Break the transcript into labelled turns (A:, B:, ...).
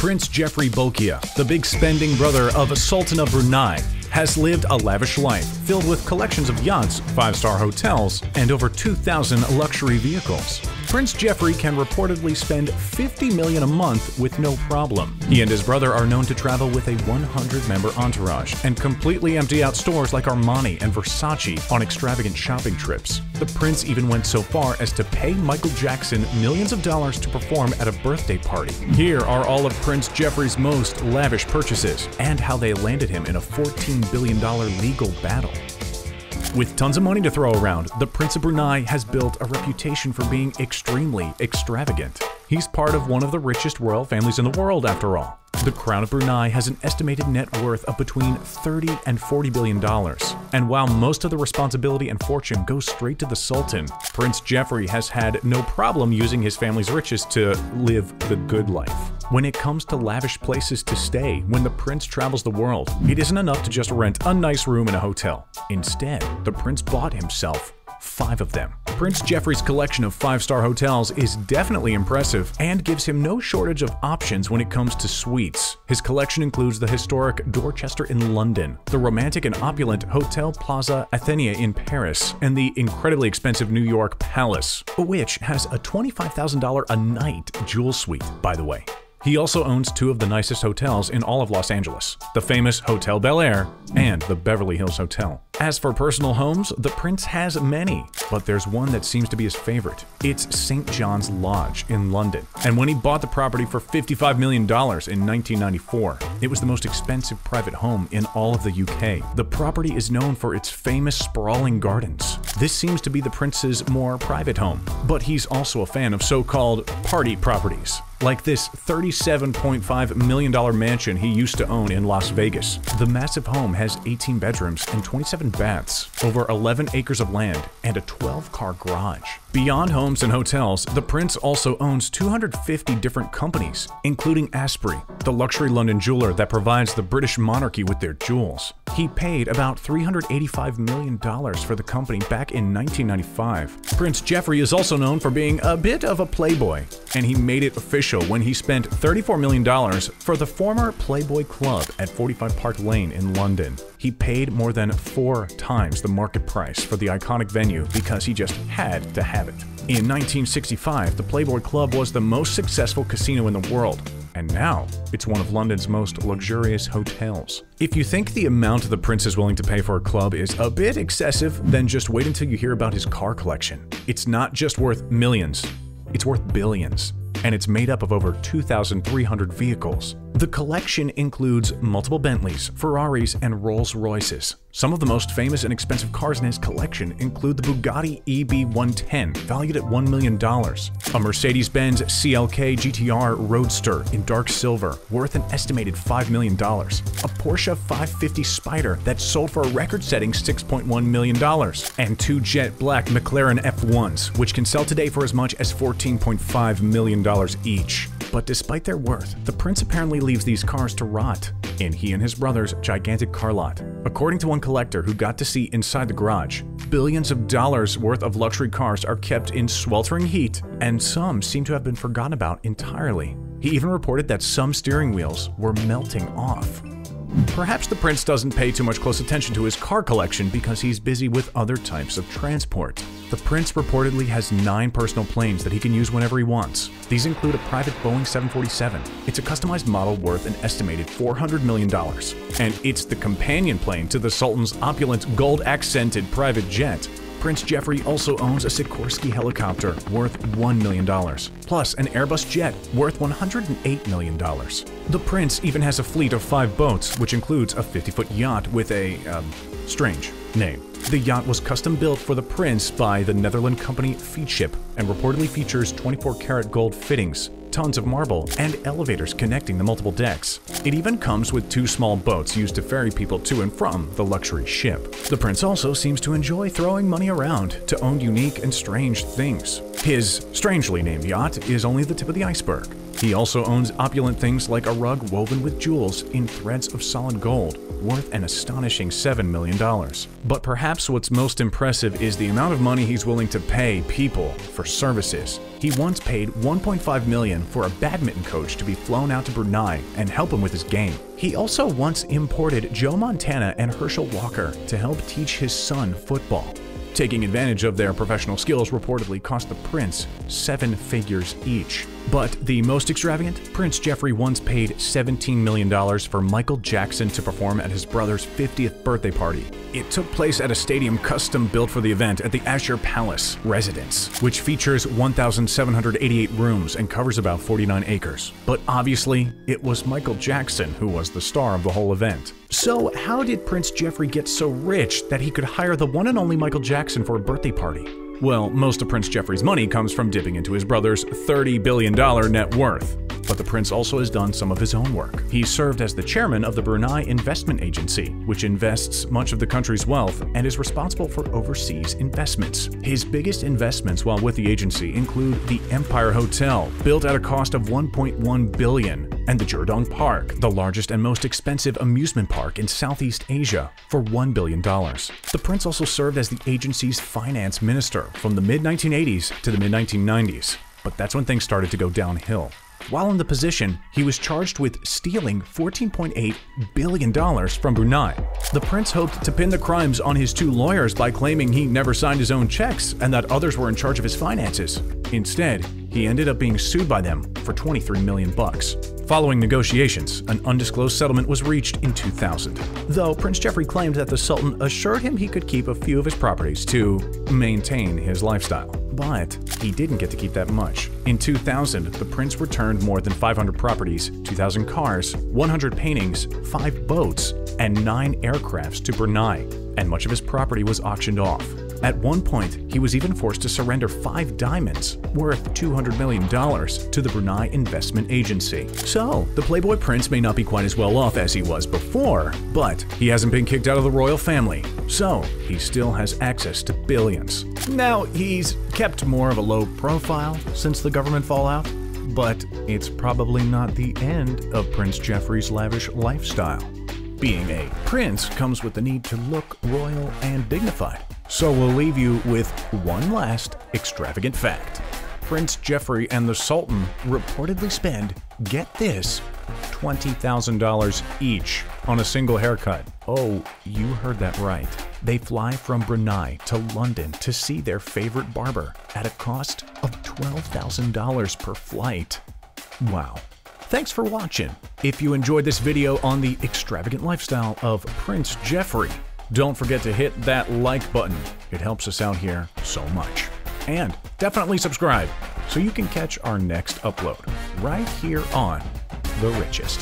A: Prince Jefri Bolkiah, the big spending brother of Sultan of Brunei, has lived a lavish life filled with collections of yachts, five star hotels, and over 2,000 luxury vehicles. Prince Jefri can reportedly spend 50 million a month with no problem. He and his brother are known to travel with a 100-member entourage and completely empty out stores like Armani and Versace on extravagant shopping trips. The prince even went so far as to pay Michael Jackson millions of dollars to perform at a birthday party. Here are all of Prince Jefri's most lavish purchases and how they landed him in a $14 billion legal battle. With tons of money to throw around, the Prince of Brunei has built a reputation for being extremely extravagant. He's part of one of the richest royal families in the world, after all. The Crown of Brunei has an estimated net worth of between 30 and 40 billion dollars. And while most of the responsibility and fortune goes straight to the Sultan, Prince Jefri has had no problem using his family's riches to live the good life. When it comes to lavish places to stay when the prince travels the world, it isn't enough to just rent a nice room in a hotel. Instead, the prince bought himself five of them. Prince Jefri's collection of five-star hotels is definitely impressive and gives him no shortage of options when it comes to suites. His collection includes the historic Dorchester in London, the romantic and opulent Hotel Plaza Athénée in Paris, and the incredibly expensive New York Palace, which has a $25,000 a night jewel suite, by the way. He also owns two of the nicest hotels in all of Los Angeles, the famous Hotel Bel Air and the Beverly Hills Hotel. As for personal homes, the prince has many, but there's one that seems to be his favorite. It's St. John's Lodge in London. And when he bought the property for $55 million in 1994, it was the most expensive private home in all of the UK. The property is known for its famous sprawling gardens. This seems to be the prince's more private home, but he's also a fan of so-called party properties like this $37.5 million mansion he used to own in Las Vegas. The massive home has 18 bedrooms and 27 baths, over 11 acres of land, and a 12-car garage. Beyond homes and hotels, the prince also owns 250 different companies, including Asprey, the luxury London jeweler that provides the British monarchy with their jewels. He paid about $385 million for the company back in 1995. Prince Jefri is also known for being a bit of a playboy, and he made it official when he spent $34 million for the former Playboy Club at 45 Park Lane in London. He paid more than four times the market price for the iconic venue because he just had to have it. In 1965, the Playboy Club was the most successful casino in the world, and now it's one of London's most luxurious hotels. If you think the amount the prince is willing to pay for a club is a bit excessive, then just wait until you hear about his car collection. It's not just worth millions, it's worth billions and it's made up of over 2,300 vehicles. The collection includes multiple Bentleys, Ferraris, and Rolls-Royces. Some of the most famous and expensive cars in his collection include the Bugatti EB110, valued at $1 million, a Mercedes-Benz CLK GTR Roadster in dark silver, worth an estimated $5 million, a Porsche 550 Spyder that sold for a record-setting $6.1 million, and two jet black McLaren F1s, which can sell today for as much as $14.5 million each. But despite their worth, the prince apparently leaves these cars to rot in he and his brother's gigantic car lot. According to one collector who got to see inside the garage, billions of dollars worth of luxury cars are kept in sweltering heat, and some seem to have been forgotten about entirely. He even reported that some steering wheels were melting off. Perhaps the prince doesn't pay too much close attention to his car collection because he's busy with other types of transport. The prince reportedly has nine personal planes that he can use whenever he wants. These include a private Boeing 747. It's a customized model worth an estimated $400 million. And it's the companion plane to the Sultan's opulent gold-accented private jet. Prince Jefri also owns a Sikorsky helicopter worth $1 million, plus an Airbus jet worth $108 million. The prince even has a fleet of five boats, which includes a 50-foot yacht with a, um, strange name. The yacht was custom built for the prince by the Netherland company Feadship and reportedly features 24 karat gold fittings, tons of marble, and elevators connecting the multiple decks. It even comes with two small boats used to ferry people to and from the luxury ship. The prince also seems to enjoy throwing money around to own unique and strange things. His strangely named yacht is only the tip of the iceberg. He also owns opulent things like a rug woven with jewels in threads of solid gold, worth an astonishing $7 million. But perhaps what's most impressive is the amount of money he's willing to pay people for services. He once paid 1.5 million for a badminton coach to be flown out to Brunei and help him with his game. He also once imported Joe Montana and Herschel Walker to help teach his son football. Taking advantage of their professional skills reportedly cost the prince seven figures each. But the most extravagant? Prince Jefri once paid $17 million for Michael Jackson to perform at his brother's 50th birthday party. It took place at a stadium custom built for the event at the Azure Palace residence, which features 1,788 rooms and covers about 49 acres. But obviously, it was Michael Jackson who was the star of the whole event. So, how did Prince Jefri get so rich that he could hire the one and only Michael Jackson for a birthday party? Well, most of Prince Jefri's money comes from dipping into his brother's $30 billion net worth. But the prince also has done some of his own work. He served as the chairman of the Brunei Investment Agency, which invests much of the country's wealth and is responsible for overseas investments. His biggest investments while with the agency include the Empire Hotel, built at a cost of 1.1 billion, and the Jerudong Park, the largest and most expensive amusement park in Southeast Asia, for $1 billion. The prince also served as the agency's finance minister from the mid-1980s to the mid-1990s, but that's when things started to go downhill. While in the position, he was charged with stealing $14.8 billion from Brunei. The prince hoped to pin the crimes on his two lawyers by claiming he never signed his own checks and that others were in charge of his finances. Instead, he ended up being sued by them for 23 million bucks. Following negotiations, an undisclosed settlement was reached in 2000. Though Prince Jefri claimed that the Sultan assured him he could keep a few of his properties to maintain his lifestyle. But he didn't get to keep that much. In 2000, the prince returned more than 500 properties, 2,000 cars, 100 paintings, 5 boats, and 9 aircrafts to Brunei, and much of his property was auctioned off. At one point, he was even forced to surrender five diamonds, worth $200 million, to the Brunei Investment Agency. So, the Playboy Prince may not be quite as well off as he was before, but he hasn't been kicked out of the royal family, so he still has access to billions. Now, he's kept more of a low profile since the government fallout, but it's probably not the end of Prince Jefri's lavish lifestyle. Being a prince comes with the need to look royal and dignified. So we'll leave you with one last extravagant fact. Prince Jefri and the Sultan reportedly spend, get this, $20,000 each on a single haircut. Oh, you heard that right. They fly from Brunei to London to see their favorite barber at a cost of $12,000 per flight. Wow. Thanks for watching. If you enjoyed this video on the extravagant lifestyle of Prince Jefri, don't forget to hit that like button. It helps us out here so much. And definitely subscribe so you can catch our next upload right here on The Richest.